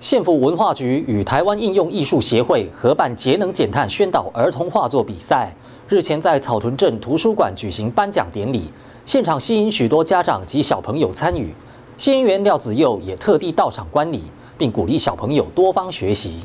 县府文化局与台湾应用艺术协会合办节能减碳宣导儿童画作比赛，日前在草屯镇图书馆举行颁奖典礼，现场吸引许多家长及小朋友参与。县议员廖子佑也特地到场观礼，并鼓励小朋友多方学习。